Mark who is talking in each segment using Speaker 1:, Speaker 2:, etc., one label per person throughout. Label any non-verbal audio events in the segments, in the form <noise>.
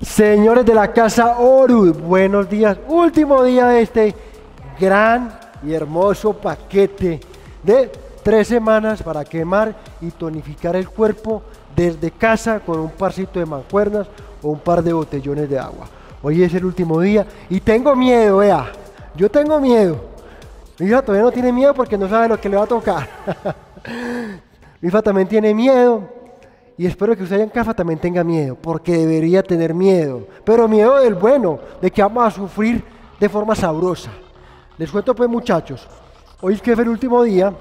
Speaker 1: Señores de la casa Oru, buenos días. Último día de este gran y hermoso paquete de tres semanas para quemar y tonificar el cuerpo desde casa con un parcito de mancuernas o un par de botellones de agua. Hoy es el último día y tengo miedo, vea. Yo tengo miedo. Mi hija todavía no tiene miedo porque no sabe lo que le va a tocar. <laughs> Mi hija también tiene miedo y espero que usted en casa también tenga miedo, porque debería tener miedo. Pero miedo del bueno, de que vamos a sufrir de forma sabrosa. Les cuento pues muchachos, hoy es que es el último día,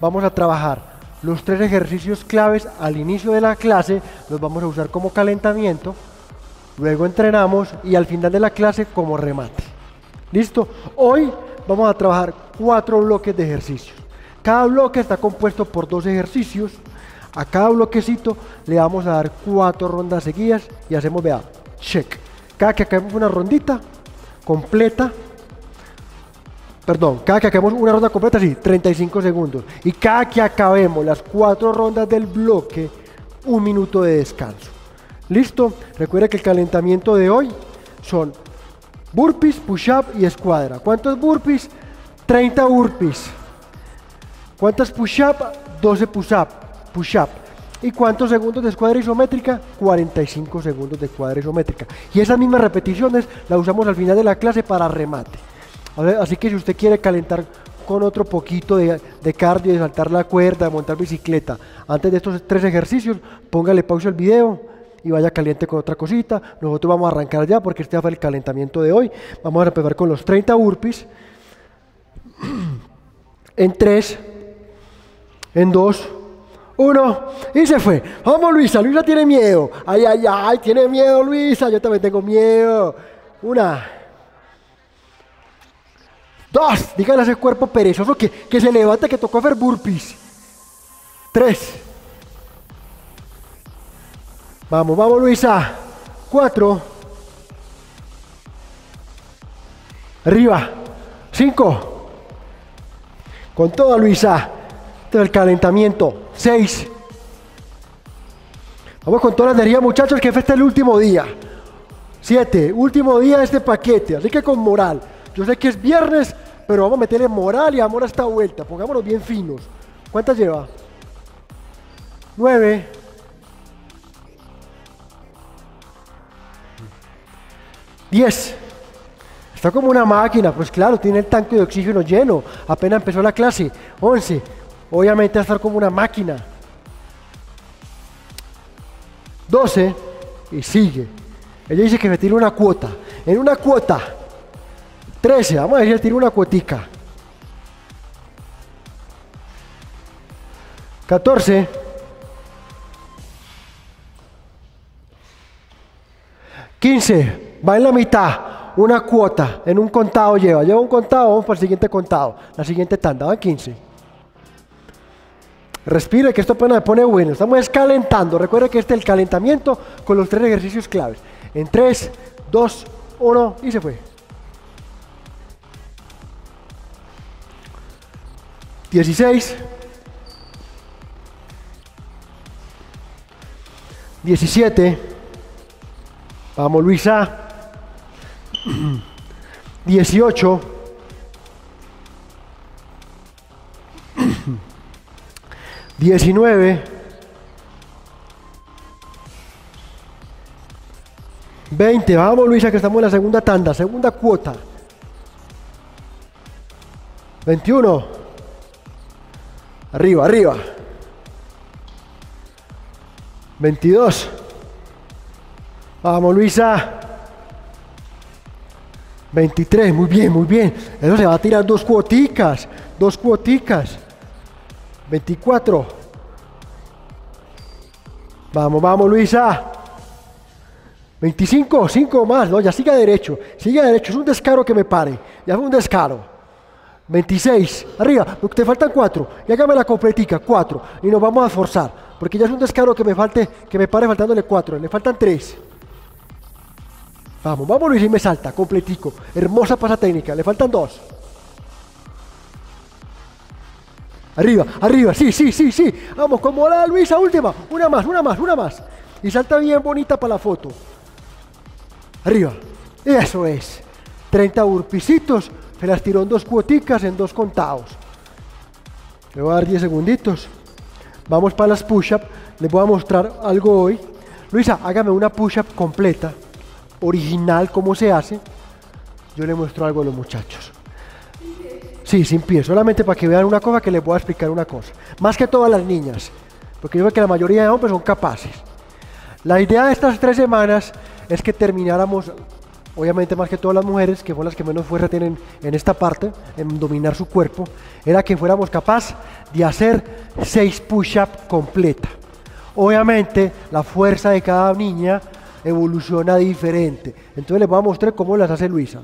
Speaker 1: vamos a trabajar los tres ejercicios claves al inicio de la clase, los vamos a usar como calentamiento, luego entrenamos y al final de la clase como remate. ¿Listo? Hoy vamos a trabajar cuatro bloques de ejercicios. Cada bloque está compuesto por dos ejercicios, a cada bloquecito le vamos a dar cuatro rondas seguidas y hacemos, vea, check. Cada que acabemos una rondita completa, perdón, cada que acabemos una ronda completa, sí, 35 segundos. Y cada que acabemos las cuatro rondas del bloque, un minuto de descanso. ¿Listo? Recuerda que el calentamiento de hoy son burpees, push-up y escuadra. ¿Cuántos burpees? 30 burpees. ¿Cuántas push-up? 12 push-up push-up. ¿Y cuántos segundos de escuadra isométrica? 45 segundos de escuadra isométrica. Y esas mismas repeticiones las usamos al final de la clase para remate. Así que si usted quiere calentar con otro poquito de, cardio, de saltar la cuerda, montar bicicleta, antes de estos tres ejercicios, póngale pausa al video y vaya caliente con otra cosita. Nosotros vamos a arrancar ya porque este fue el calentamiento de hoy. Vamos a empezar con los 30 burpees. <clears throat> En 3, en 2, uno, y se fue. Vamos, Luisa, Luisa tiene miedo. Ay, ay, ay, tiene miedo, Luisa, yo también tengo miedo. Una. Dos, dígale a ese cuerpo perezoso que, que se levanta, que tocó hacer burpees. Tres. Vamos, vamos, Luisa. Cuatro. Arriba. Cinco. Con toda, Luisa del calentamiento. 6. Vamos con toda la energía, muchachos, que este el último día. 7. Último día de este paquete, así que con moral. Yo sé que es viernes, pero vamos a meterle moral y amor a esta vuelta. Pongámonos bien finos. ¿Cuántas lleva? 9. 10. Está como una máquina, pues claro, tiene el tanque de oxígeno lleno. Apenas empezó la clase. 11 obviamente va a estar como una máquina. 12 y sigue. Ella dice que me tira una cuota. En una cuota, 13, vamos a decir, tira una cuotica. 14. 15, va en la mitad, una cuota, en un contado lleva, lleva un contado, vamos para el siguiente contado, la siguiente tanda, va 15. Respire, que esto apenas pone bueno. Estamos calentando. Recuerda que este es el calentamiento con los tres ejercicios claves. En 3, 2, 1 y se fue. 16. 17. Vamos, Luisa. 18. <clears throat> 19, 20, vamos Luisa que estamos en la segunda tanda, segunda cuota. 21, arriba, arriba. 22, vamos Luisa. 23, muy bien, muy bien. Eso se va a tirar dos cuoticas, dos cuoticas. 24. Vamos, vamos, Luisa. 25, 5 más, ¿no? Ya siga derecho, sigue derecho. Es un descaro que me pare. Ya fue un descaro. 26, arriba, te faltan 4, y hágame la completica, 4, y nos vamos a forzar, porque ya es un descaro que me falte, que me pare faltándole 4, le faltan 3. Vamos, vamos Luisa y me salta, completico, hermosa pasa técnica, le faltan 2. Arriba, arriba, sí, sí, sí, sí. Vamos como la Luisa, última. Una más, una más, una más. Y salta bien bonita para la foto. Arriba. Eso es. 30 burpicitos. Se las tiró en dos cuoticas, en dos contados. Le voy a dar 10 segunditos. Vamos para las push-up. Les voy a mostrar algo hoy. Luisa, hágame una push-up completa. Original, como se hace. Yo le muestro algo a los muchachos. Sí, sin pie, solamente para que vean una cosa que les voy a explicar una cosa. Más que todas las niñas, porque yo veo que la mayoría de hombres son capaces. La idea de estas tres semanas es que termináramos, obviamente más que todas las mujeres, que son las que menos fuerza tienen en esta parte, en dominar su cuerpo, era que fuéramos capaces de hacer seis push-up completa. Obviamente la fuerza de cada niña evoluciona diferente. Entonces les voy a mostrar cómo las hace Luisa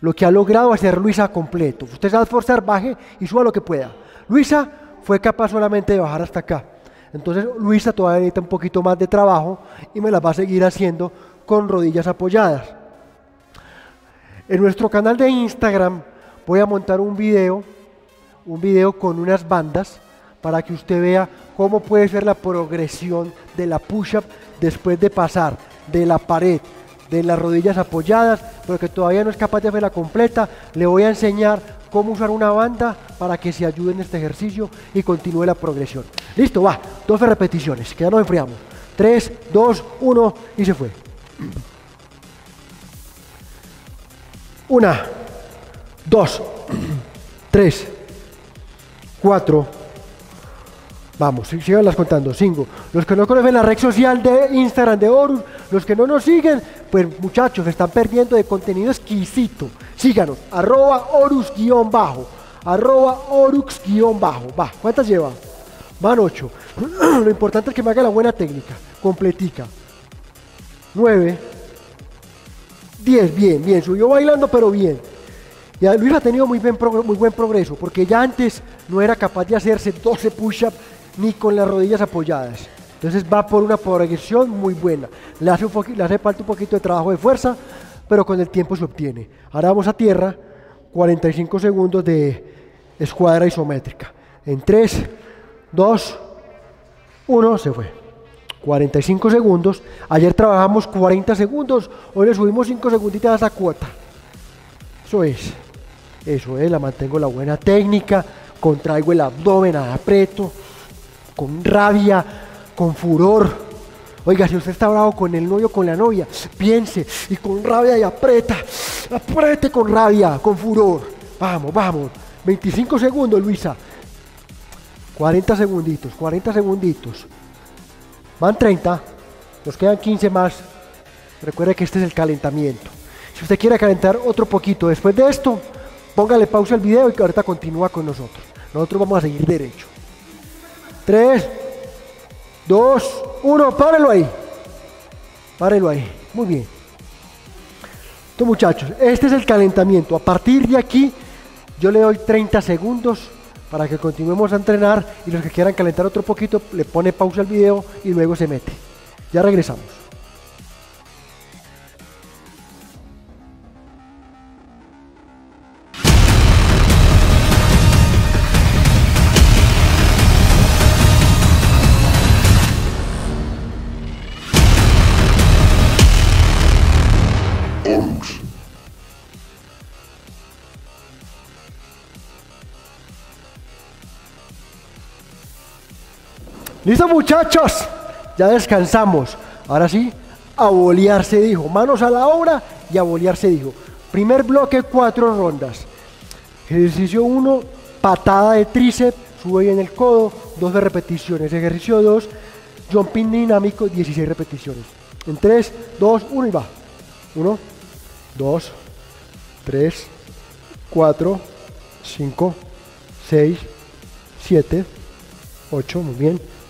Speaker 1: lo que ha logrado hacer Luisa completo. Usted se va a esforzar, baje y suba lo que pueda. Luisa fue capaz solamente de bajar hasta acá. Entonces Luisa todavía necesita un poquito más de trabajo y me la va a seguir haciendo con rodillas apoyadas. En nuestro canal de Instagram voy a montar un video, un video con unas bandas para que usted vea cómo puede ser la progresión de la push-up después de pasar de la pared de las rodillas apoyadas, pero que todavía no es capaz de hacerla completa. Le voy a enseñar cómo usar una banda para que se ayude en este ejercicio y continúe la progresión. Listo, va, 12 repeticiones, que ya nos enfriamos. 3, 2, 1 y se fue. Una, dos, tres, cuatro, Vamos, sigan las contando. Cinco. Los que no conocen la red social de Instagram de Horus, los que no nos siguen, pues muchachos, están perdiendo de contenido exquisito. Síganos, arroba Horus bajo. Arroba Horus guión bajo. Va, ¿cuántas lleva? Van ocho. <clears throat> Lo importante es que me haga la buena técnica, completica. Nueve. Diez, bien, bien. Subió bailando, pero bien. Ya Luis ha tenido muy, muy buen progreso, porque ya antes no era capaz de hacerse 12 push-ups ni con las rodillas apoyadas. Entonces va por una progresión muy buena. Le hace, un falta un poquito de trabajo de fuerza, pero con el tiempo se obtiene. Ahora vamos a tierra, 45 segundos de escuadra isométrica. En 3, 2, 1, se fue. 45 segundos. Ayer trabajamos 40 segundos, hoy le subimos 5 segunditas a esa cuota. Eso es. Eso es, la mantengo la buena técnica, contraigo el abdomen, aprieto con rabia, con furor. Oiga, si usted está bravo con el novio, con la novia, piense y con rabia y aprieta, apriete con rabia, con furor. Vamos, vamos. 25 segundos, Luisa. 40 segunditos, 40 segunditos. Van 30, nos quedan 15 más. Recuerde que este es el calentamiento. Si usted quiere calentar otro poquito después de esto, póngale pausa al video y que ahorita continúa con nosotros. Nosotros vamos a seguir derecho. 3, 2, 1, párelo ahí. Párenlo ahí. Muy bien. Entonces muchachos, este es el calentamiento. A partir de aquí yo le doy 30 segundos para que continuemos a entrenar y los que quieran calentar otro poquito le pone pausa al video y luego se mete. Ya regresamos. Listo muchachos, ya descansamos. Ahora sí, a bolear dijo. Manos a la obra y a bolear dijo. Primer bloque, cuatro rondas. Ejercicio 1, patada de tríceps, sube bien el codo, 12 repeticiones. Ejercicio 2, jumping dinámico, 16 repeticiones. En 3, 2, 1 y va. 1, 2, 3, 4, 5, 6, 7, 8, muy bien.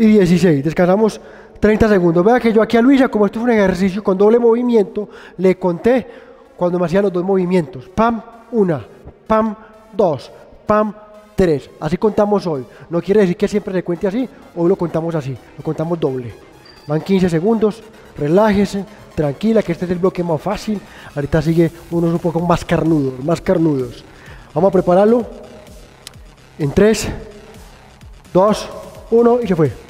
Speaker 1: y 16. Descansamos 30 segundos. Vea que yo aquí a Luisa, como esto es un ejercicio con doble movimiento, le conté cuando me hacía los dos movimientos. Pam, una, pam, dos, pam, tres. Así contamos hoy. No quiere decir que siempre se cuente así, hoy lo contamos así, lo contamos doble. Van 15 segundos, relájese, tranquila, que este es el bloque más fácil. Ahorita sigue unos un poco más carnudos, más carnudos. Vamos a prepararlo en 3, 2, 1 y se fue.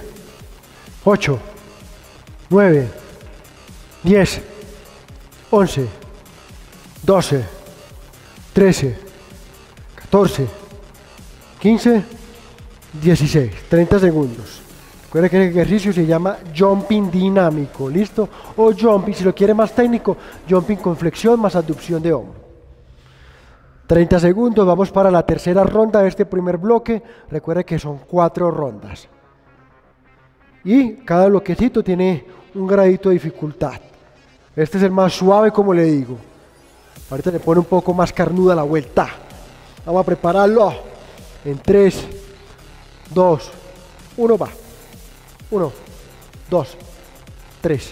Speaker 1: 8, 9, 10, 11, 12, 13, 14, 15, 16, 30 segundos. Recuerda que el ejercicio se llama jumping dinámico, ¿listo? O jumping, si lo quiere más técnico, jumping con flexión más adducción de hombro. 30 segundos, vamos para la tercera ronda de este primer bloque. Recuerde que son cuatro rondas y cada bloquecito tiene un gradito de dificultad. Este es el más suave, como le digo. Ahorita le pone un poco más carnuda la vuelta. Vamos a prepararlo en 3, 2, 1, va. 1, 2, 3,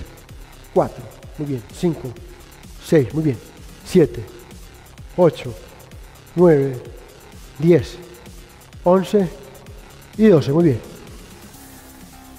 Speaker 1: 4, muy bien. 5, 6, muy bien. 7, 8, 9, 10, 11 y 12, muy bien.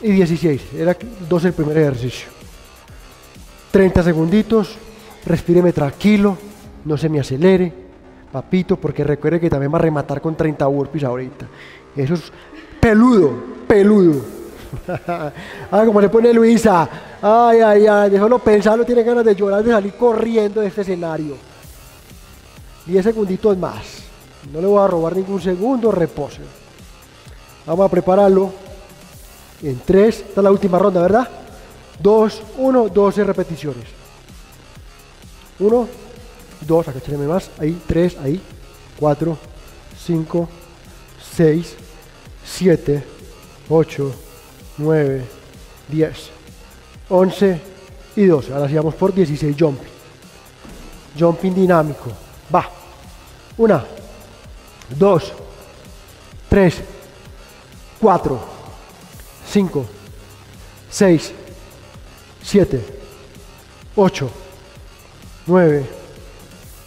Speaker 1: y 16. Era 12 el primer ejercicio. 30 segunditos, respíreme tranquilo, no se me acelere, papito, porque recuerde que también va a rematar con 30 burpees ahorita. Eso es peludo, peludo. <laughs> ah, como le pone Luisa. Ay, ay, ay, de solo pensarlo tiene ganas de llorar, de salir corriendo de este escenario. 10 segunditos más. No le voy a robar ningún segundo, reposo. Vamos a prepararlo. En 3, está la última ronda, ¿verdad? 2, 1, 12 repeticiones. 1, 2, acá echarme más. Ahí, 3, ahí. 4, 5, 6, 7, 8, 9, 10, 11 y 12. Ahora sigamos vamos por 16 jumping. Jumping dinámico. Va. 1, 2, 3, 4. 5, 6, 7, 8, 9,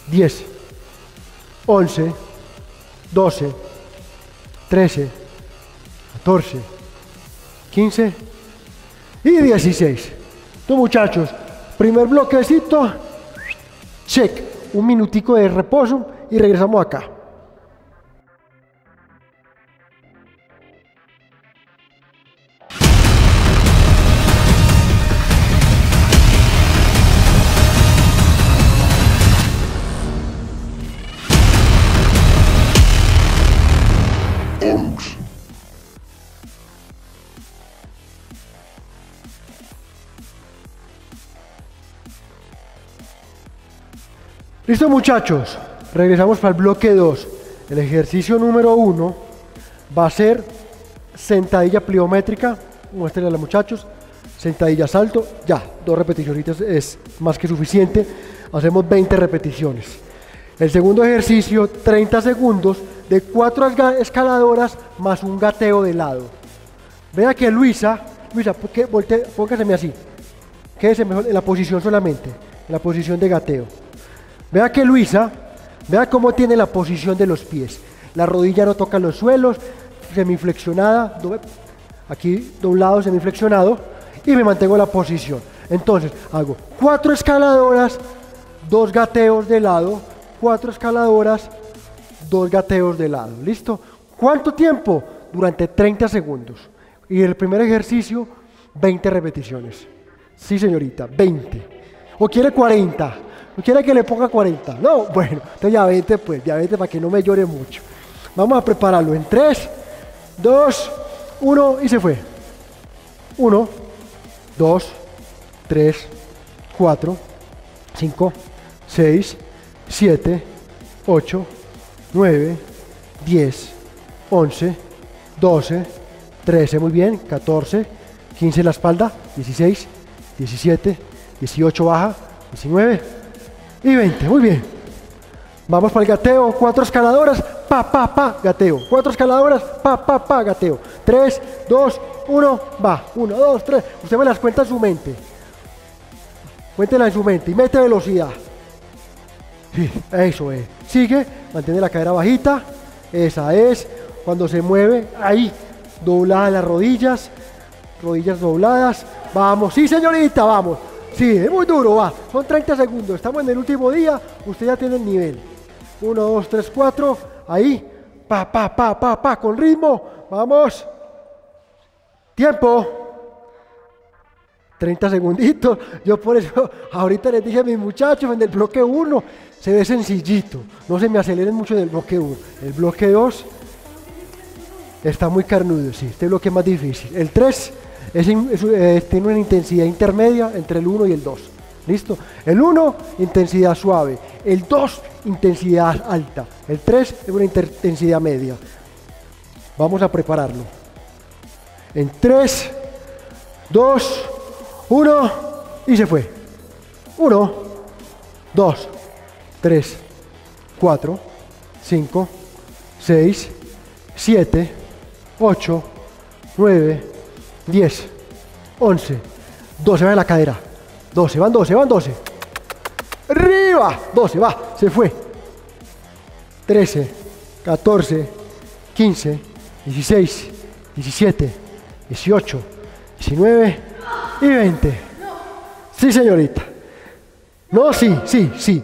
Speaker 1: 10, 11, 12, 13, 14, 15 y 16. Tú muchachos, primer bloquecito, check, un minutico de reposo y regresamos acá. Listo muchachos, regresamos para el bloque 2. El ejercicio número 1 va a ser sentadilla pliométrica. Muéstrenle a los muchachos. Sentadilla, salto, ya, dos repeticiones es más que suficiente. Hacemos 20 repeticiones. El segundo ejercicio, 30 segundos de cuatro escaladoras más un gateo de lado. Vea que Luisa, Luisa, póngaseme así. Quédese mejor en la posición solamente, en la posición de gateo. Vea que Luisa, vea cómo tiene la posición de los pies. La rodilla no toca los suelos, semiflexionada, doble, aquí doblado, semiflexionado, y me mantengo en la posición. Entonces, hago cuatro escaladoras, dos gateos de lado, cuatro escaladoras, dos gateos de lado. ¿Listo? ¿Cuánto tiempo? Durante 30 segundos. Y el primer ejercicio, 20 repeticiones. Sí, señorita, 20. ¿O quiere 40? ¿No quiere que le ponga 40? No, bueno, entonces ya vete pues, ya vete para que no me llore mucho. Vamos a prepararlo en 3, 2, 1 y se fue. 1, 2, 3, 4, 5, 6, 7, 8, 9, 10, 11, 12, 13, muy bien, 14, 15 la espalda, 16, 17, 18 baja, 19, y 20. Muy bien. Vamos para el gateo. Cuatro escaladoras. Pa, pa, pa, gateo. Cuatro escaladoras. Pa, pa, pa, gateo. 3, 2, 1, va. 1, 2, 3. Usted me las cuenta en su mente. Cuéntela en su mente y mete velocidad. Sí, eso es. Sigue, mantiene la cadera bajita. Esa es. Cuando se mueve, ahí. Dobladas las rodillas. Rodillas dobladas. Vamos, sí señorita, vamos. Sí, es muy duro, va. Son 30 segundos. Estamos en el último día. Usted ya tiene el nivel. 1, 2, 3, 4. Ahí. Pa, pa, pa, pa, pa. Con ritmo. Vamos. Tiempo. 30 segunditos. Yo por eso <laughs> ahorita les dije a mis muchachos en el bloque 1 se ve sencillito. No se me aceleren mucho en el bloque 1. El bloque 2 está muy carnudo, sí. Este bloque es más difícil. El 3 es, eh, tiene una intensidad intermedia entre el 1 y el 2. ¿Listo? El 1, intensidad suave. El 2, intensidad alta. El 3 es una intensidad media. Vamos a prepararlo. En 3, 2, 1 y se fue. 1, 2, 3, 4, 5, 6, 7, 8, 9, 10, 11, 12, va en la cadera. 12, van 12, van 12. ¡Arriba! 12, va, se fue. 13, 14, 15, 16, 17, 18, 19 y 20. Sí, señorita. No, sí, sí, sí.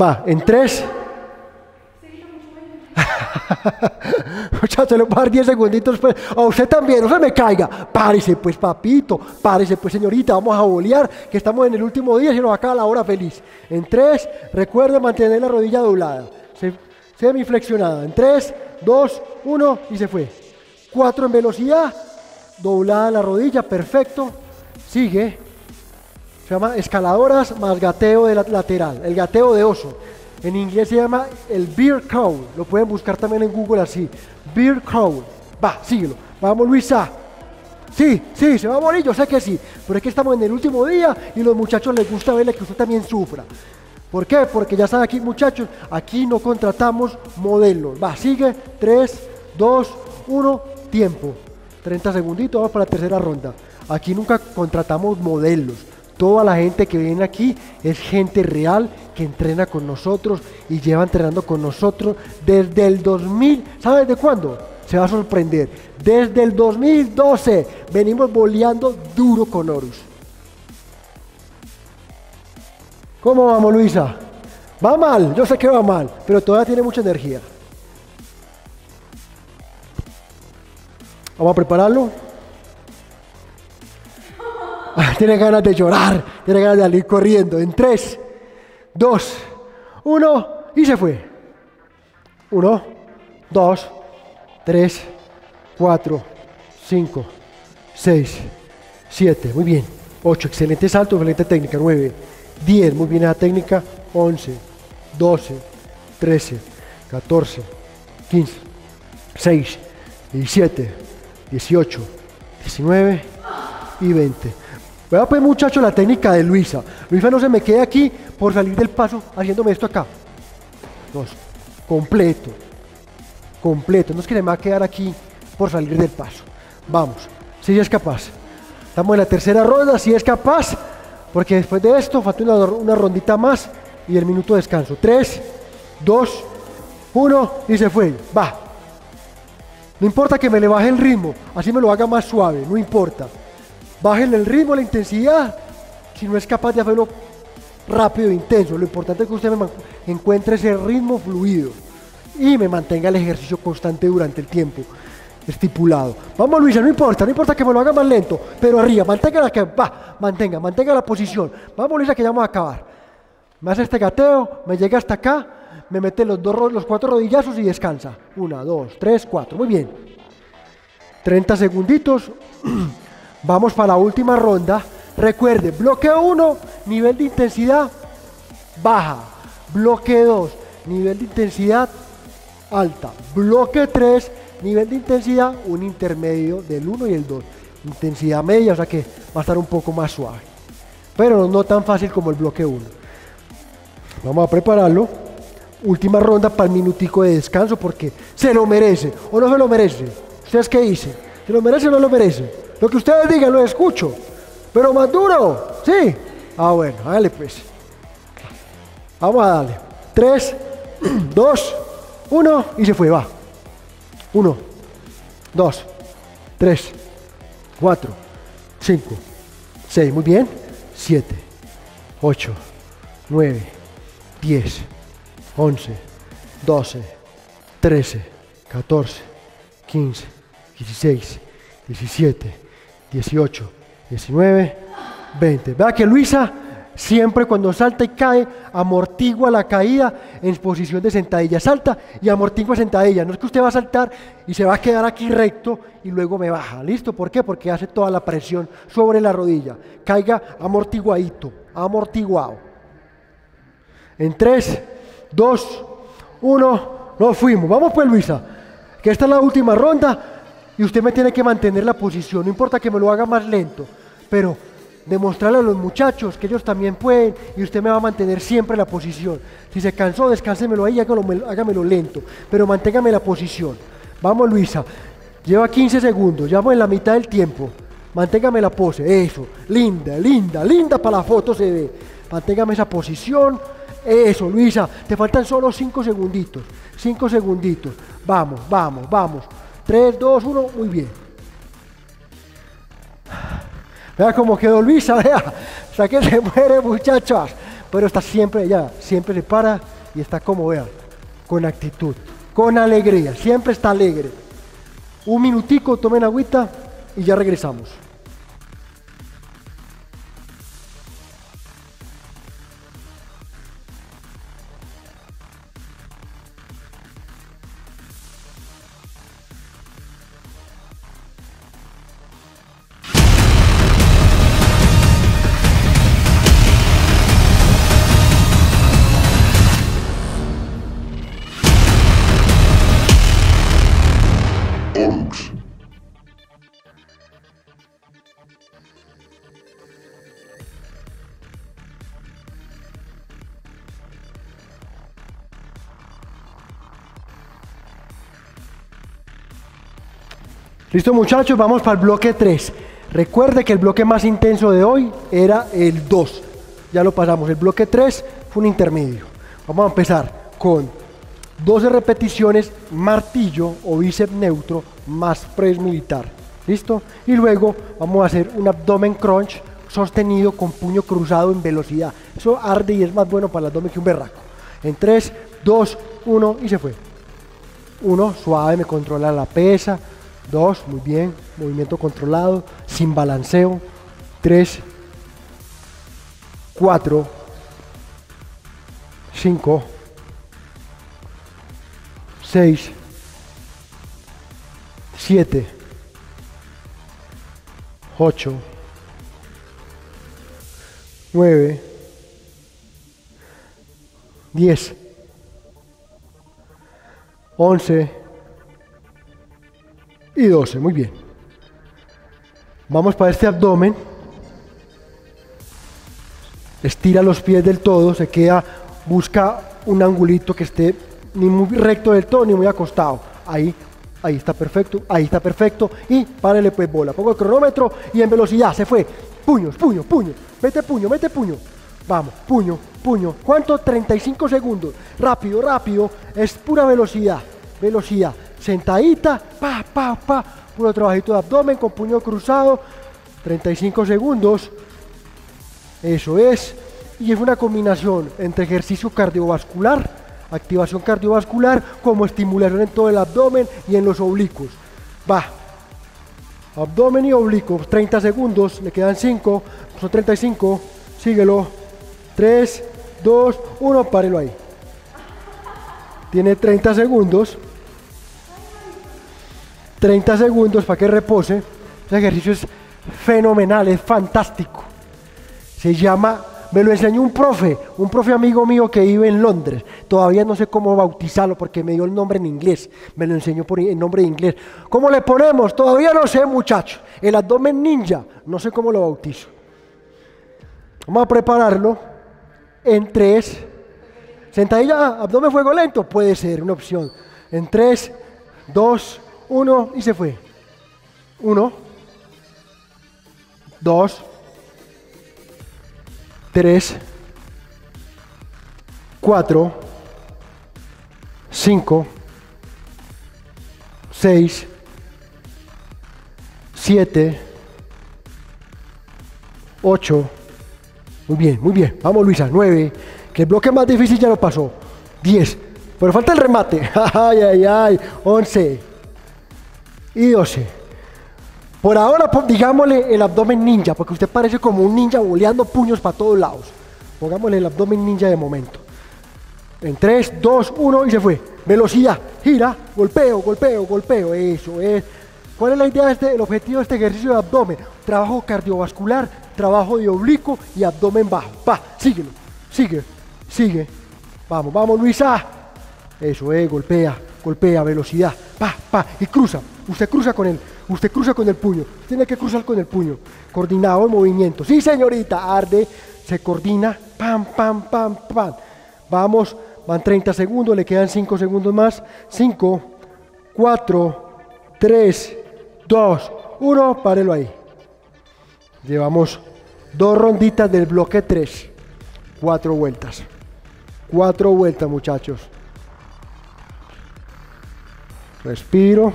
Speaker 1: Va, en 3, <laughs> se le voy a dar 10 segunditos, pues, A usted también, no se me caiga. Párese, pues, papito. Párese, pues, señorita. Vamos a bolear, que estamos en el último día, y nos acaba la hora feliz. En tres. recuerde mantener la rodilla doblada. semi flexionada, En 3, 2, 1 y se fue. 4 en velocidad. Doblada la rodilla, perfecto. Sigue. Se llama escaladoras más gateo de lateral. El gateo de oso. En inglés se llama el Beer Cow. Lo pueden buscar también en Google así. Beer Cow. Va, síguelo. Vamos, Luisa. Sí, sí, se va a morir, yo sé que sí. Pero es que estamos en el último día y los muchachos les gusta verle que usted también sufra. ¿Por qué? Porque ya saben aquí, muchachos, aquí no contratamos modelos. Va, sigue. 3, 2, 1, tiempo. 30 segunditos, vamos para la tercera ronda. Aquí nunca contratamos modelos. Toda la gente que viene aquí es gente real que entrena con nosotros y lleva entrenando con nosotros desde el 2000. ¿Sabes de cuándo? Se va a sorprender. Desde el 2012 venimos boleando duro con Horus. ¿Cómo vamos, Luisa? Va mal, yo sé que va mal, pero todavía tiene mucha energía. Vamos a prepararlo. Tiene ganas de llorar, tiene ganas de salir corriendo. En 3, 2, 1 y se fue. 1, 2, 3, 4, 5, 6, 7, muy bien. 8, excelente salto, excelente técnica. 9, 10, muy bien la técnica. 11, 12, 13, 14, 15, 6, 17, 18, 19 y 20. Vea pues muchacho la técnica de Luisa. Luisa no se me quede aquí por salir del paso haciéndome esto acá. Dos. Completo. Completo. No es que se me va a quedar aquí por salir del paso. Vamos. Si es capaz. Estamos en la tercera ronda. Si es capaz. Porque después de esto falta una, rondita más y el minuto de descanso. Tres, dos, uno y se fue. Va. No importa que me le baje el ritmo. Así me lo haga más suave. No importa. Bájenle el ritmo, la intensidad. Si no es capaz de hacerlo rápido e intenso, lo importante es que usted me encuentre ese ritmo fluido y me mantenga el ejercicio constante durante el tiempo estipulado. Vamos Luisa, no importa, no importa que me lo haga más lento, pero arriba, mantenga la que va, mantenga, mantenga la posición. Vamos Luisa que ya vamos a acabar. Me hace este gateo, me llega hasta acá, me mete los, dos, los cuatro rodillazos y descansa. Una, dos, tres, cuatro. Muy bien. 30 segunditos. <clears throat> Vamos para la última ronda. Recuerde, bloque 1, nivel de intensidad baja. Bloque 2, nivel de intensidad alta. Bloque 3, nivel de intensidad un intermedio del 1 y el 2. Intensidad media, o sea que va a estar un poco más suave. Pero no tan fácil como el bloque 1. Vamos a prepararlo. Última ronda para el minutico de descanso porque se lo merece o no se lo merece. ¿Ustedes que dicen? ¿Se lo merece o no lo merece? Lo que ustedes digan lo escucho, pero más duro, ¿sí? Ah, bueno, dale pues. Vamos a darle. 3, 2, 1, y se fue, va. 1, 2, 3, 4, 5, 6, muy bien. 7, 8, 9, 10, 11, 12, 13, 14, 15, 16, 17, 18, 19, 20. Vea que Luisa siempre cuando salta y cae, amortigua la caída en posición de sentadilla. Salta y amortigua sentadilla. No es que usted va a saltar y se va a quedar aquí recto y luego me baja. ¿Listo? ¿Por qué? Porque hace toda la presión sobre la rodilla. Caiga amortiguadito, amortiguado. En 3, 2, 1, nos fuimos. Vamos pues Luisa, que esta es la última ronda. Y usted me tiene que mantener la posición, no importa que me lo haga más lento, pero demostrarle a los muchachos que ellos también pueden y usted me va a mantener siempre la posición. Si se cansó, descánsemelo ahí, hágamelo, hágamelo lento, pero manténgame la posición. Vamos Luisa, lleva 15 segundos, ya en la mitad del tiempo. Manténgame la pose, eso, linda, linda, linda para la foto se ve. Manténgame esa posición, eso Luisa, te faltan solo 5 segunditos, 5 segunditos. Vamos, vamos, vamos. 3, 2, 1, muy bien. Vea cómo quedó Luisa, vea. O sea que se muere, muchachas. Pero está siempre ya, siempre se para y está como, vea, con actitud, con alegría. Siempre está alegre. Un minutico, tomen agüita y ya regresamos. Listo muchachos, vamos para el bloque 3. Recuerde que el bloque más intenso de hoy era el 2. Ya lo pasamos. El bloque 3 fue un intermedio. Vamos a empezar con 12 repeticiones martillo o bíceps neutro más pres militar. ¿Listo? Y luego vamos a hacer un abdomen crunch sostenido con puño cruzado en velocidad. Eso arde y es más bueno para el abdomen que un berraco. En 3, 2, 1 y se fue. 1, suave, me controla la pesa. 2, muy bien, movimiento controlado, sin balanceo. 3, 4, 5, 6, 7, 8, 9, 10, 11, y 12, muy bien. Vamos para este abdomen. Estira los pies del todo, se queda, busca un angulito que esté ni muy recto del todo ni muy acostado. Ahí, ahí está perfecto, ahí está perfecto. Y párele pues bola. Pongo el cronómetro y en velocidad se fue. Puños, puño, puño. Mete puño, mete puño. Vamos, puño, puño. ¿Cuánto? 35 segundos. Rápido, rápido. Es pura velocidad. Velocidad sentadita, pa, pa, pa, puro trabajito de abdomen con puño cruzado, 35 segundos. Eso es. Y es una combinación entre ejercicio cardiovascular, activación cardiovascular, como estimulación en todo el abdomen y en los oblicuos. Va. Abdomen y oblicuos, 30 segundos, le quedan 5, son 35, síguelo. 3, 2, 1, párelo ahí. Tiene 30 segundos. 30 segundos para que repose. Ese ejercicio es fenomenal, es fantástico. Se llama, me lo enseñó un profe, un profe amigo mío que vive en Londres. Todavía no sé cómo bautizarlo porque me dio el nombre en inglés. Me lo enseñó por el nombre de inglés. ¿Cómo le ponemos? Todavía no sé, muchachos. El abdomen ninja, no sé cómo lo bautizo. Vamos a prepararlo en tres. Sentadilla, ah, abdomen fuego lento, puede ser una opción. En tres, dos, 1 y se fue. 1 2 3 4 5 6 7 8 Muy bien, muy bien. Vamos, Luisa, 9. Que el bloque más difícil ya lo pasó. 10. Pero falta el remate. <laughs> ¡Ay, ay, ay! 11 y 12. Por ahora, digámosle el abdomen ninja, porque usted parece como un ninja boleando puños para todos lados. Pongámosle el abdomen ninja de momento. En 3, 2, 1 y se fue. Velocidad, gira, golpeo, golpeo, golpeo. Eso es. ¿Cuál es la idea, este, el objetivo de este ejercicio de abdomen? Trabajo cardiovascular, trabajo de oblicuo y abdomen bajo. pa síguelo, sigue, sigue. Vamos, vamos, Luisa. Eso es, golpea, golpea, velocidad. Pa, pa, y cruza. Usted cruza con él, usted cruza con el puño, tiene que cruzar con el puño. Coordinado el movimiento. Sí, señorita, arde, se coordina, pam, pam, pam, pam. Vamos, van 30 segundos, le quedan 5 segundos más. 5, 4, 3, 2, 1, párelo ahí. Llevamos dos ronditas del bloque 3. 4 vueltas. Cuatro vueltas, muchachos. Respiro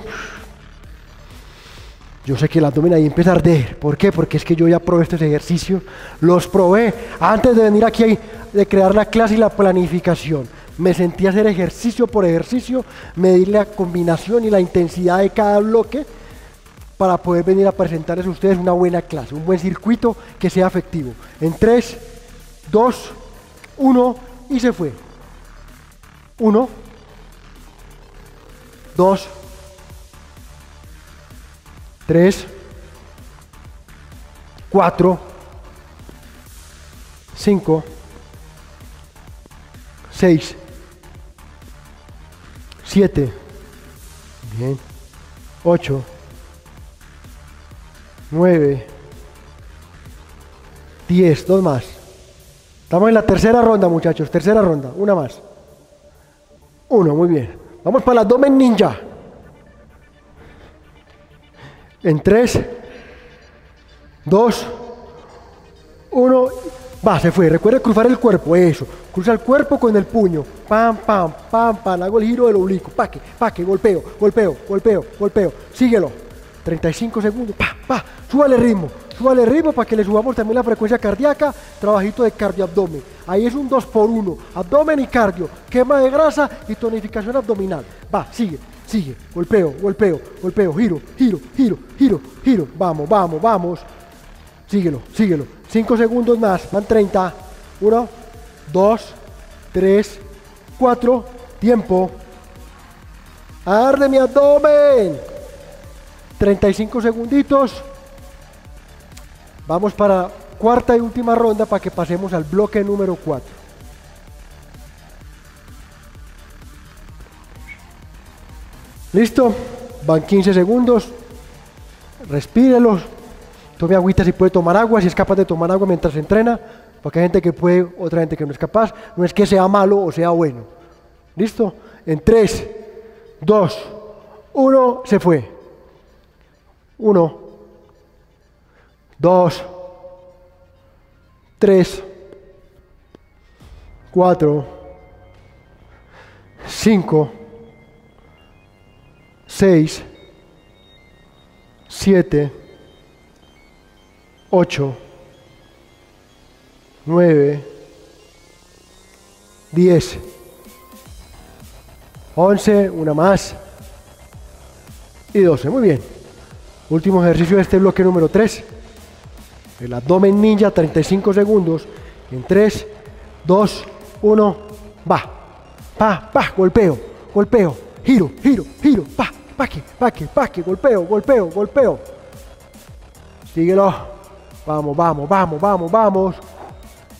Speaker 1: yo sé que el abdomen ahí empieza a arder. ¿Por qué? Porque es que yo ya probé estos ejercicios, los probé antes de venir aquí de crear la clase y la planificación. Me sentí a hacer ejercicio por ejercicio, medir la combinación y la intensidad de cada bloque para poder venir a presentarles a ustedes una buena clase, un buen circuito que sea efectivo. En 3, 2, 1 y se fue. 1, 2, 3, 4, 5, 6, 7, bien, 8, 9, 10, dos más. Estamos en la tercera ronda, muchachos, tercera ronda, una más. Uno, muy bien. Vamos para las domen ninja. En 3, 2, 1. Va, se fue. Recuerda cruzar el cuerpo, eso. Cruza el cuerpo con el puño. Pam, pam, pam, pam. Hago el giro del oblicuo. Paque, paque, golpeo, golpeo, golpeo, golpeo. Síguelo. 35 segundos. Pa, pa. Súbale ritmo. Súbale ritmo para que le subamos también la frecuencia cardíaca. Trabajito de cardioabdomen. Ahí es un 2 por 1 Abdomen y cardio. Quema de grasa y tonificación abdominal. Va, sigue sigue, golpeo, golpeo, golpeo, giro, giro, giro, giro, giro, vamos, vamos, vamos, síguelo, síguelo, 5 segundos más, van 30, 1, 2, 3, 4, tiempo, arde mi abdomen, 35 segunditos, vamos para cuarta y última ronda para que pasemos al bloque número 4. ¿Listo? Van 15 segundos. Respírelos. Tome agüita si puede tomar agua, si es capaz de tomar agua mientras se entrena. Porque hay gente que puede, otra gente que no es capaz. No es que sea malo o sea bueno. ¿Listo? En 3, 2, 1, se fue. 1, 2, 3, 4, 5. 6, 7, 8, 9, 10, 11, una más y 12. Muy bien. Último ejercicio de este bloque número 3. El abdomen ninja, 35 segundos. En 3, 2, 1, va. Pa, pa, golpeo, golpeo, giro, giro, giro, pa. Paque, paque, paque, golpeo, golpeo, golpeo. Síguelo. Vamos, vamos, vamos, vamos, vamos.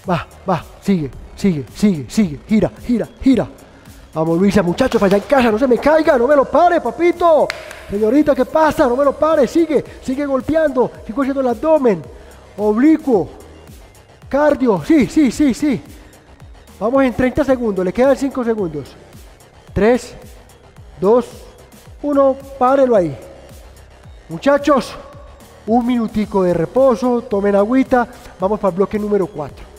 Speaker 1: Va, va, sigue, sigue, sigue, sigue. Gira, gira, gira. Vamos, Luisa, muchachos, para allá en casa, no se me caiga, no me lo pare, papito. Señorita, ¿qué pasa? No me lo pare, sigue, sigue golpeando, sigue haciendo el abdomen, oblicuo, cardio, sí, sí, sí, sí. Vamos en 30 segundos, le quedan 5 segundos. 3, 2, uno, párelo ahí. Muchachos, un minutico de reposo, tomen agüita, vamos para el bloque número 4.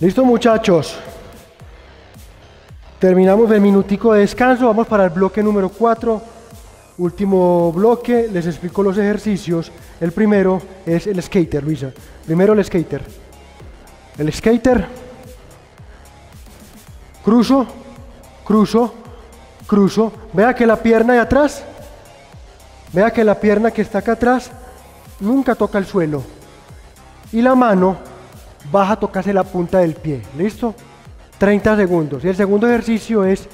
Speaker 1: Listo muchachos. Terminamos el minutico de descanso, vamos para el bloque número 4. Último bloque, les explico los ejercicios. El primero es el skater, Luisa. Primero el skater. El skater. Cruzo, cruzo, cruzo. Vea que la pierna de atrás, vea que la pierna que está acá atrás nunca toca el suelo. Y la mano vas a tocarse la punta del pie. ¿Listo? 30 segundos. Y el segundo ejercicio es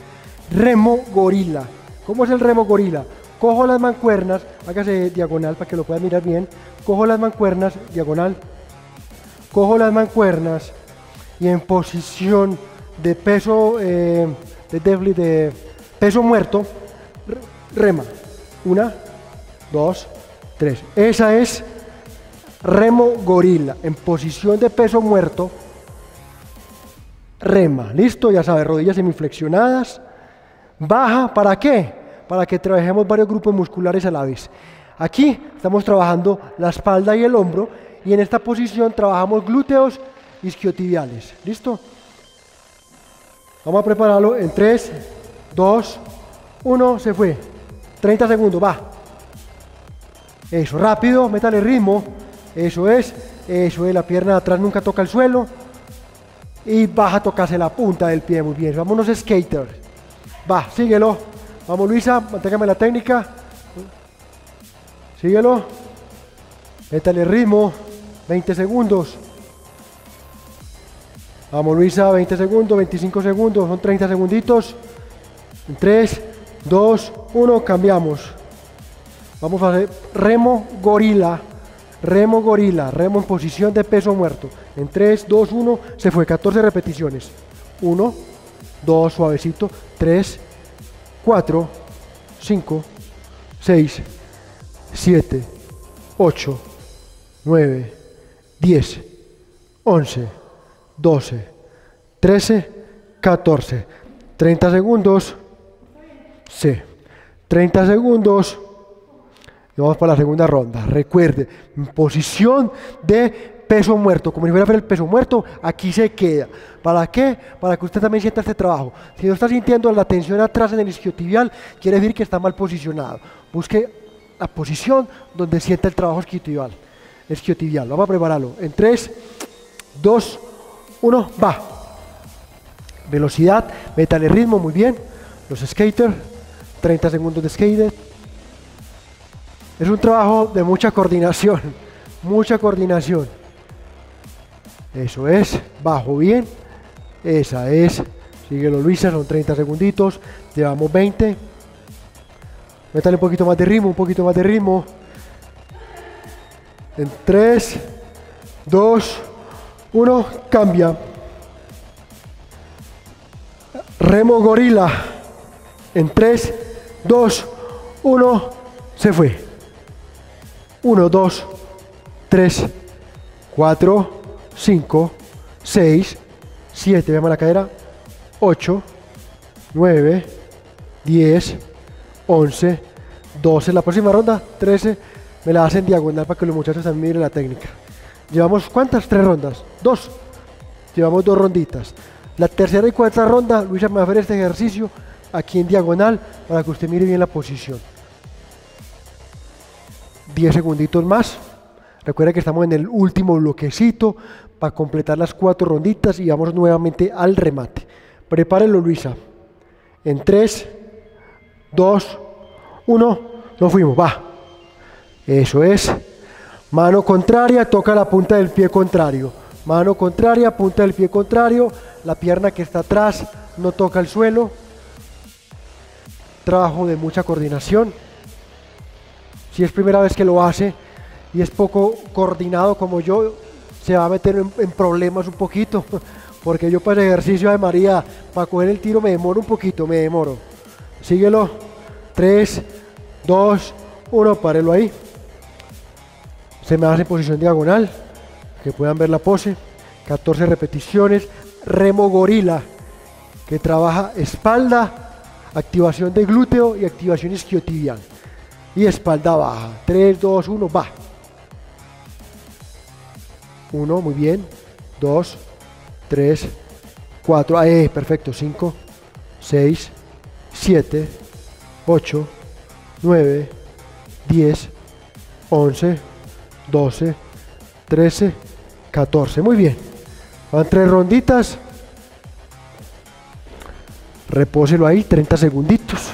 Speaker 1: remo gorila. ¿Cómo es el remo gorila? Cojo las mancuernas, hágase diagonal para que lo pueda mirar bien. Cojo las mancuernas, diagonal. Cojo las mancuernas y en posición de peso, eh, de deadlift, de peso muerto, rema. Una, dos, tres. Esa es Remo gorila en posición de peso muerto. Rema, listo, ya sabes, rodillas semiflexionadas. Baja, ¿para qué? Para que trabajemos varios grupos musculares a la vez. Aquí estamos trabajando la espalda y el hombro y en esta posición trabajamos glúteos isquiotibiales. ¿Listo? Vamos a prepararlo en 3, 2, 1, se fue. 30 segundos, va. Eso, rápido, métale ritmo. Eso es, eso es, la pierna de atrás nunca toca el suelo. Y baja a tocarse la punta del pie, muy bien. Vámonos skater. Va, síguelo. Vamos Luisa, manténgame la técnica. Síguelo. Métale ritmo. 20 segundos. Vamos Luisa, 20 segundos, 25 segundos, son 30 segunditos. 3, 2, 1, cambiamos. Vamos a hacer remo gorila. Remo gorila, remo en posición de peso muerto. En 3, 2, 1, se fue 14 repeticiones. 1, 2, suavecito. 3, 4, 5, 6, 7, 8, 9, 10, 11, 12, 13, 14. 30 segundos. Sí. 30 segundos. Y vamos para la segunda ronda. Recuerde, posición de peso muerto, como si fuera a el peso muerto, aquí se queda. ¿Para qué? Para que usted también sienta este trabajo. Si no está sintiendo la tensión atrás en el esquiotibial, quiere decir que está mal posicionado. Busque la posición donde sienta el trabajo esquiotibial. Esquiotibial. Vamos a prepararlo. En 3, 2, 1, va. Velocidad, métale ritmo, muy bien. Los skaters, 30 segundos de skater. Es un trabajo de mucha coordinación, mucha coordinación. Eso es, bajo bien. Esa es, sigue síguelo Luisa, son 30 segunditos, llevamos 20. Métale un poquito más de ritmo, un poquito más de ritmo. En 3, 2, 1, cambia. Remo Gorila. En 3, 2, 1, se fue. 1, 2, 3, 4, 5, 6, 7, veamos la cadera, 8, 9, 10, 11, 12, la próxima ronda, 13, me la hacen diagonal para que los muchachos también miren la técnica. Llevamos cuántas? Tres rondas, dos, llevamos dos ronditas. La tercera y cuarta ronda, Luisa me va a hacer este ejercicio aquí en diagonal para que usted mire bien la posición. 10 segunditos más. Recuerda que estamos en el último bloquecito para completar las cuatro ronditas y vamos nuevamente al remate. Prepárenlo, Luisa. En 3, 2, 1, nos fuimos, va. Eso es. Mano contraria, toca la punta del pie contrario. Mano contraria, punta del pie contrario. La pierna que está atrás no toca el suelo. Trabajo de mucha coordinación. Si es primera vez que lo hace y es poco coordinado como yo, se va a meter en, problemas un poquito. <laughs> Porque yo para el ejercicio de María, para coger el tiro me demoro un poquito, me demoro. Síguelo. 3, 2, 1, párelo ahí. Se me hace posición diagonal, que puedan ver la pose. 14 repeticiones. Remo gorila, que trabaja espalda, activación de glúteo y activación isquiotibial y espalda baja. 3, 2, 1, va. 1, muy bien. 2, 3, 4, Ahí, perfecto. 5, 6, 7, 8, 9, 10, 11, 12, 13, 14. Muy bien. Van tres ronditas. Repóselo ahí, 30 segunditos.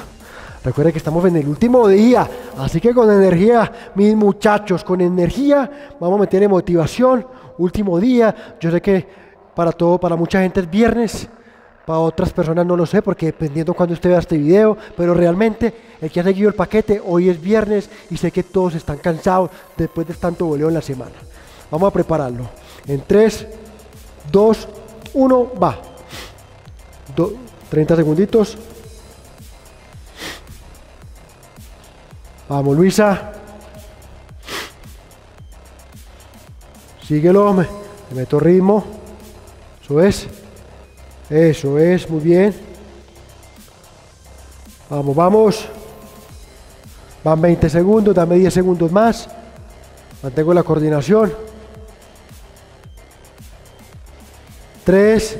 Speaker 1: Recuerden que estamos en el último día, así que con energía, mis muchachos, con energía, vamos a meter en motivación. Último día, yo sé que para todo, para mucha gente es viernes, para otras personas no lo sé, porque dependiendo cuando usted vea este video, pero realmente el que ha seguido el paquete, hoy es viernes y sé que todos están cansados después de tanto voleo en la semana. Vamos a prepararlo. En 3, 2, 1, va. 30 segunditos. Vamos, Luisa. Síguelo, me, meto ritmo. Eso es. Eso es, muy bien. Vamos, vamos. Van 20 segundos, dame 10 segundos más. Mantengo la coordinación. 3,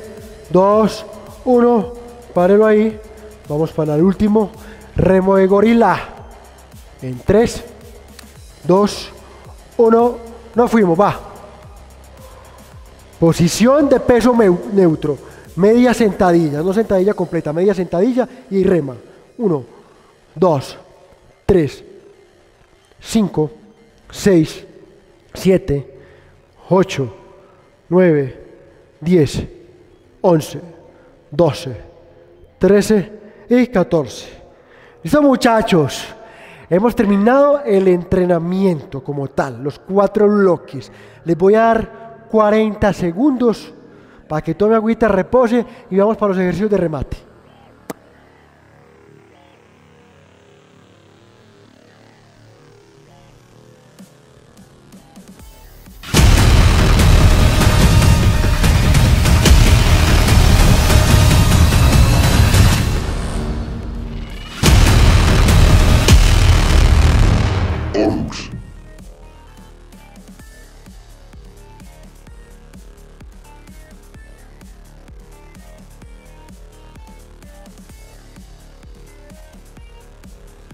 Speaker 1: 2, 1. párenlo ahí. Vamos para el último. Remo de gorila. En 3, 2, 1, nos fuimos, va. Posición de peso neutro. Media sentadilla, no sentadilla completa, media sentadilla y rema. 1, 2, 3, 5, 6, 7, 8, 9, 10, 11, 12, 13 y 14. Listo muchachos. Hemos terminado el entrenamiento como tal, los cuatro bloques. Les voy a dar 40 segundos para que tome agüita, repose y vamos para los ejercicios de remate.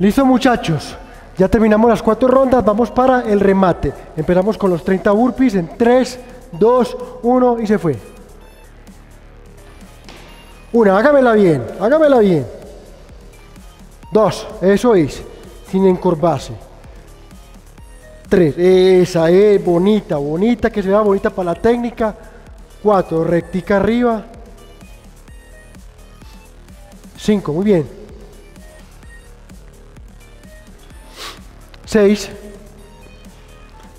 Speaker 1: Listo muchachos, ya terminamos las cuatro rondas, vamos para el remate. Empezamos con los 30 burpees en 3, 2, 1 y se fue. Una, hágamela bien, hágamela bien. Dos, eso es, sin encorvarse. Tres, esa es, bonita, bonita, que se vea bonita para la técnica. Cuatro, rectica arriba. Cinco, muy bien. 6.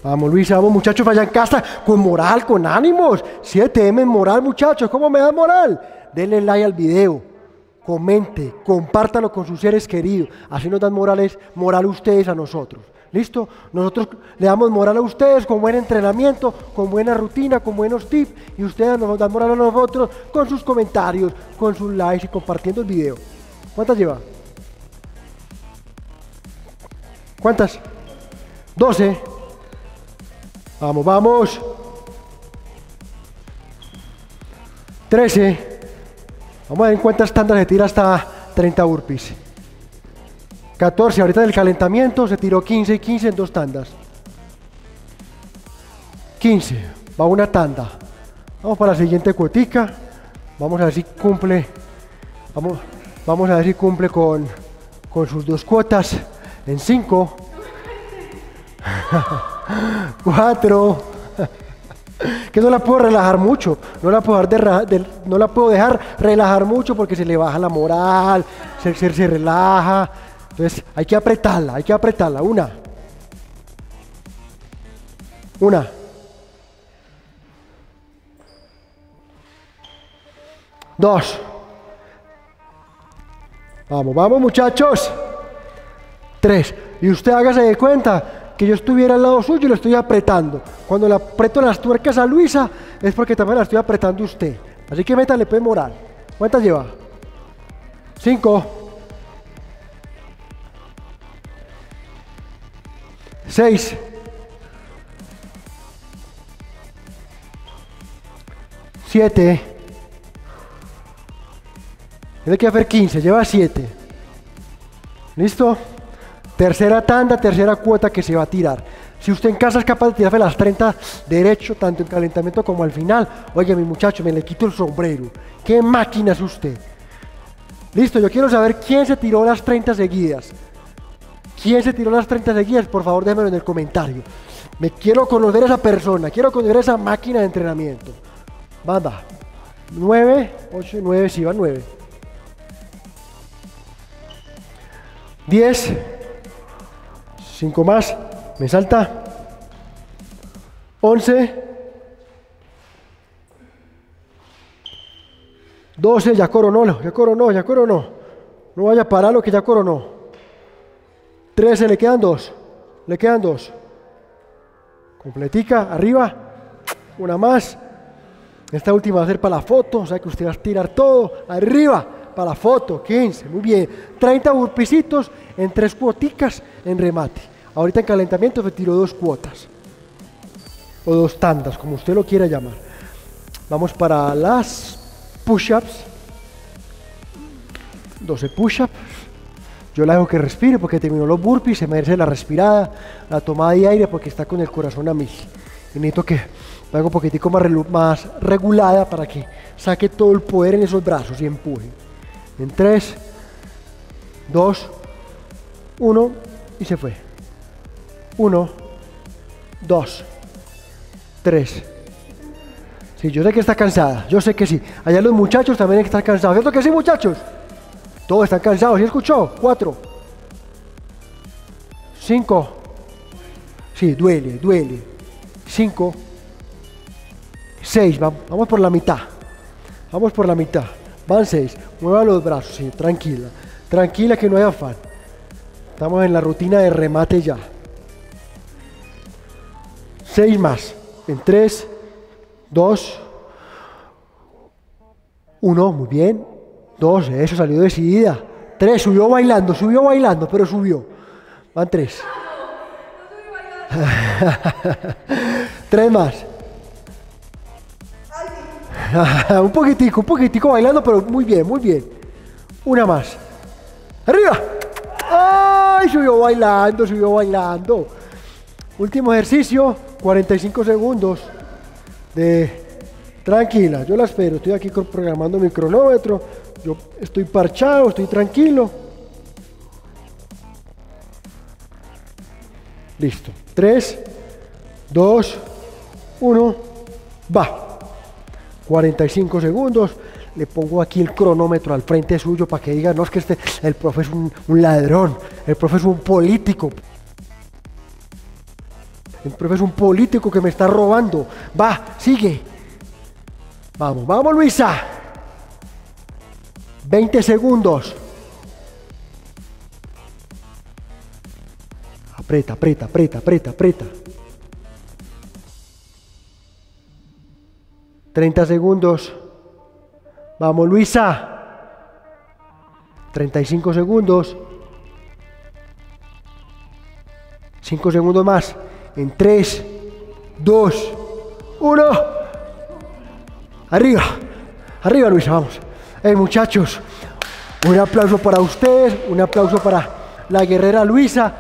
Speaker 1: Vamos, Luis, vamos, muchachos, vayan en casa con moral, con ánimos. 7M moral, muchachos, ¿cómo me dan moral? Denle like al video, comente, compártalo con sus seres queridos. Así nos dan morales, moral ustedes a nosotros. ¿Listo? Nosotros le damos moral a ustedes con buen entrenamiento, con buena rutina, con buenos tips. Y ustedes nos dan moral a nosotros con sus comentarios, con sus likes y compartiendo el video. ¿Cuántas lleva? ¿Cuántas? 12. Vamos, vamos. 13. Vamos a ver en cuántas tandas se tira hasta 30 burpees. 14. Ahorita del calentamiento se tiró 15 y 15 en dos tandas. 15. Va una tanda. Vamos para la siguiente cuotica. Vamos a ver si cumple. Vamos, vamos a ver si cumple con, con sus dos cuotas en 5, 4, <laughs> que no la puedo relajar mucho, no la puedo dejar, no la puedo dejar relajar mucho porque se le baja la moral, se, se relaja, entonces hay que apretarla, hay que apretarla, una, una. Dos. Vamos, vamos muchachos tres. Y usted hágase de cuenta que yo estuviera al lado suyo y lo estoy apretando. Cuando le aprieto las tuercas a Luisa es porque también la estoy apretando usted. Así que métale pues moral. ¿Cuántas lleva? Cinco. Seis. Siete. Tiene que hacer 15, lleva 7. ¿Listo? Tercera tanda, tercera cuota que se va a tirar. Si usted en casa es capaz de tirarse las 30 derecho, tanto en calentamiento como al final, oye, mi muchacho, me le quito el sombrero. ¿Qué máquina es usted? Listo, yo quiero saber quién se tiró las 30 seguidas. ¿Quién se tiró las 30 seguidas? Por favor, démelo en el comentario. Me quiero conocer a esa persona, quiero conocer a esa máquina de entrenamiento. Banda, 9, 8, 9, si va 9. 10, 5 más, me salta. 11. 12, ya coronó, ya coronó, ya coronó. No vaya a parar lo que ya coronó. 13, le quedan dos. Le quedan dos. Completica, arriba. Una más. Esta última va a ser para la foto. O sea que usted va a tirar todo. Arriba, para la foto. 15, muy bien. 30 burpicitos en tres cuoticas en remate. Ahorita en calentamiento se tiro dos cuotas. O dos tandas, como usted lo quiera llamar. Vamos para las push-ups. 12 push-ups. Yo la dejo que respire porque terminó los burpees, se merece la respirada, la tomada de aire porque está con el corazón a mil. Y necesito que haga un poquitico más, más regulada para que saque todo el poder en esos brazos y empuje. En 3, 2, 1 y se fue. Uno, 2, 3. Sí, yo sé que está cansada, yo sé que sí. Allá los muchachos también están cansados. ¿Cierto que sí, muchachos? Todos están cansados, ¿sí escuchó? 4, 5. Sí, duele, duele. 5, 6. Vamos por la mitad. Vamos por la mitad. Van 6. Mueva los brazos, tranquila. Tranquila que no hay afán. Estamos en la rutina de remate ya. Seis más. En tres, dos, uno. Muy bien. Dos. Eso salió decidida. Tres. Subió bailando. Subió bailando, pero subió. Van tres. <laughs> tres más. <laughs> un poquitico, un poquitico bailando, pero muy bien, muy bien. Una más. ¡Arriba! ¡Ay! Subió bailando, subió bailando. Último ejercicio, 45 segundos de tranquila, yo la espero, estoy aquí programando mi cronómetro, yo estoy parchado, estoy tranquilo. Listo. 3, 2, 1, va. 45 segundos. Le pongo aquí el cronómetro al frente suyo para que diga, no es que este, el profe es un, un ladrón, el profe es un político. El profe es un político que me está robando. Va, sigue. Vamos, vamos Luisa. 20 segundos. Aprieta, aprieta, aprieta, aprieta, aprieta. 30 segundos. Vamos, Luisa. 35 segundos. 5 segundos más en 3, 2, 1. Arriba, arriba Luisa, vamos. muchachos, un aplauso para ustedes, un aplauso para la guerrera Luisa.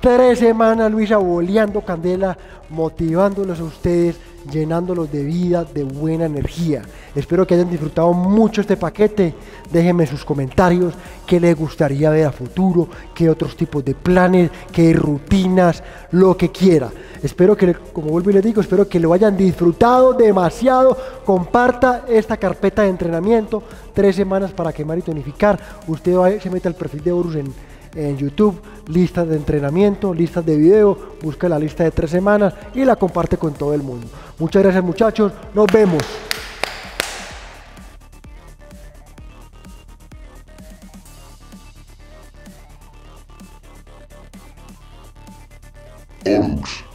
Speaker 1: Tres semanas Luisa boleando candela, motivándolos a ustedes, llenándolos de vida, de buena energía. Espero que hayan disfrutado mucho este paquete. Déjenme sus comentarios, qué les gustaría ver a futuro, qué otros tipos de planes, qué rutinas, lo que quiera. Espero que, como vuelvo y les digo, espero que lo hayan disfrutado demasiado. Comparta esta carpeta de entrenamiento, tres semanas para quemar y tonificar. Usted se mete al perfil de Horus en, en YouTube, listas de entrenamiento, listas de video, busca la lista de tres semanas y la comparte con todo el mundo. Muchas gracias muchachos, nos vemos. órgãos.